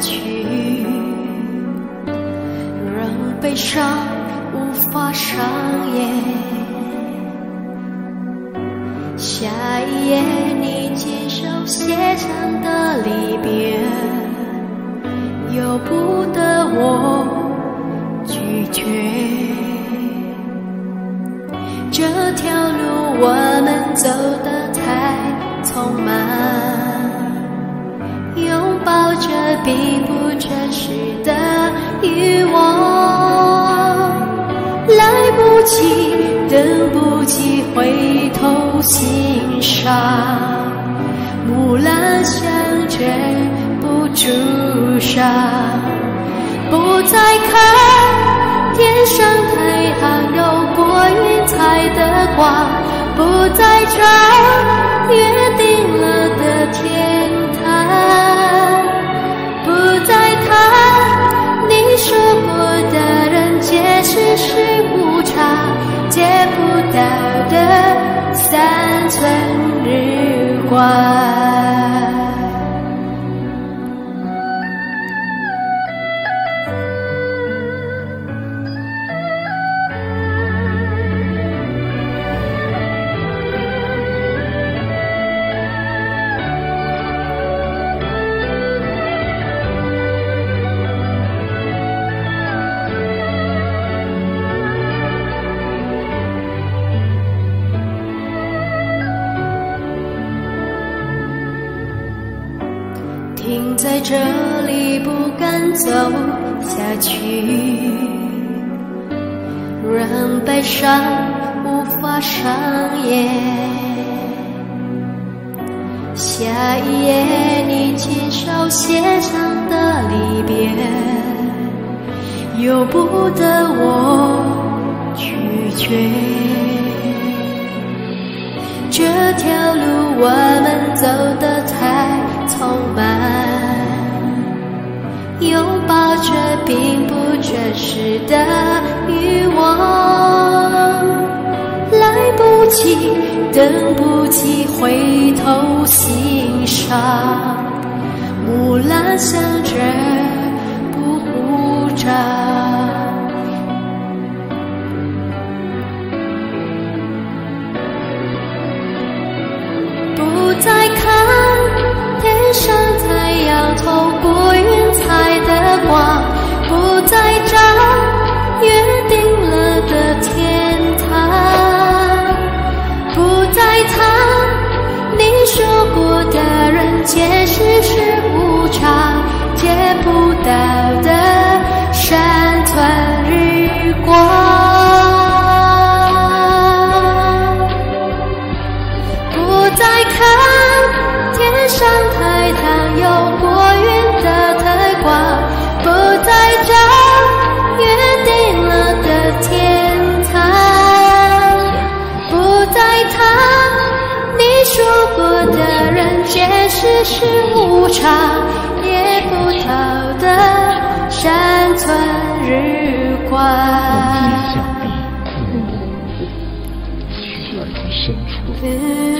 去，让悲伤无法上演。下一页，你接受写上的离别，由不得我拒绝。这条路我们走的并不真实的欲望，来不及，等不及回头欣赏，木兰香遮不住伤，不再看天上太阳有过云彩的光，不再找约定了是无常，借不到的三寸日光。在这里，不敢走下去，让悲伤无法上演。下一页，你亲手写上的离别，由不得我拒绝。这条路我们走得太匆忙，抱着并不真实的欲望，来不及，等不及回头欣赏，木兰香遮不护长。不再看天上世事无常，也不逃得山村日光。小臂，去了于深处。嗯